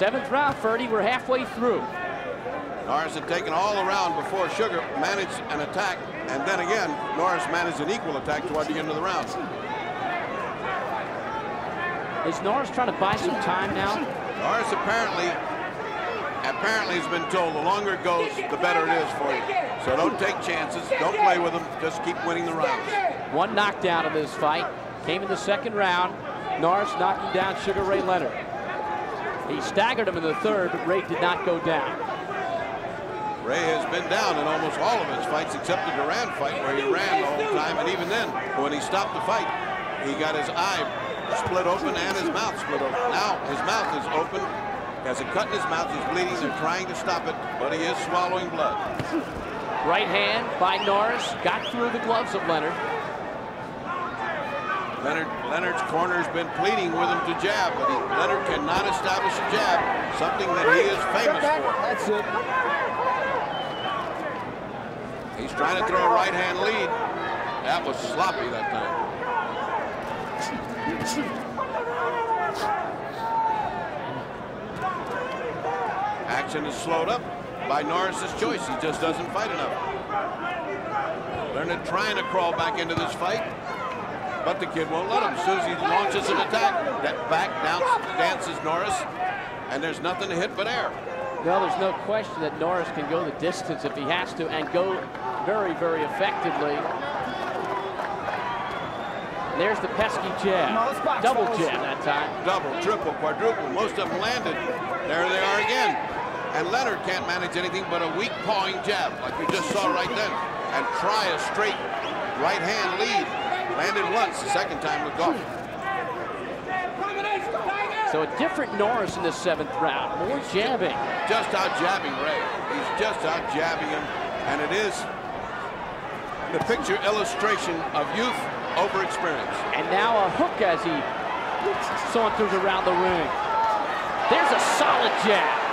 Seventh round, Ferdie. We're halfway through. Norris had taken all around before Sugar managed an attack, and then again, Norris managed an equal attack toward the end of the round. Is Norris trying to buy some time now? Norris apparently apparently has been told the longer it goes, the better it is for you. So don't take chances. Don't play with them. Just keep winning the rounds. One knockdown in this fight came in the second round. Norris knocking down Sugar Ray Leonard. He staggered him in the third, but Ray did not go down. Ray has been down in almost all of his fights except the Duran fight where he ran all the whole time. And even then, when he stopped the fight, he got his eye split open and his mouth split open. Now his mouth is open has a cut in his mouth. He's bleeding. They're trying to stop it, but he is swallowing blood. Right hand by Norris. Got through the gloves of Leonard. Leonard Leonard's corner's been pleading with him to jab, but he, Leonard cannot establish a jab, something that he is famous for. That's it. He's trying to throw a right hand lead. That was sloppy that time. Action is slowed up by Norris's choice. He just doesn't fight enough. Leonard trying to crawl back into this fight, but the kid won't let him. As soon as he launches an attack, that back dance, dances Norris, and there's nothing to hit but air. Well, there's no question that Norris can go the distance if he has to and go very, very effectively. There's the pesky jab. Double jab that time. Double, triple, quadruple. Most of them landed. There they are again. And Leonard can't manage anything but a weak pawing jab, like you just saw right then. And try a straight right hand lead. Landed once, the second time with golf. So a different Norris in the seventh round. More jabbing. Just out jabbing Ray. He's just out jabbing him. And it is the picture illustration of youth over experience. And now a hook as he saunters around the ring. There's a solid jab.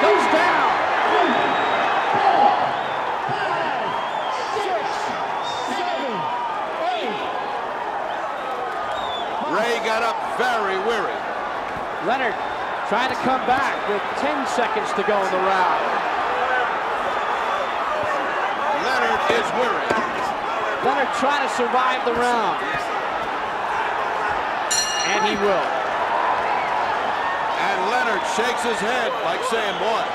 goes down. Ray got up very weary. Leonard trying to come back with 10 seconds to go in the round. Leonard is weary. Leonard trying to survive the round. And he will. And Leonard shakes his head like saying, boy,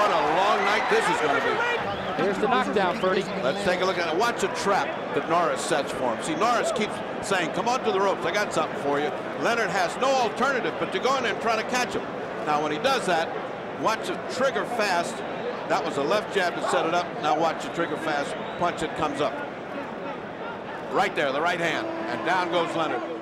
what a long night this is going to be. Here's the knockdown, Ferdie. Let's take a look at it. Watch a trap that Norris sets for him. See, Norris keeps saying, come on to the ropes. I got something for you. Leonard has no alternative but to go in and try to catch him. Now, when he does that, watch it trigger fast. That was a left jab to set it up. Now watch the trigger fast punch it comes up. Right there, the right hand. And down goes Leonard.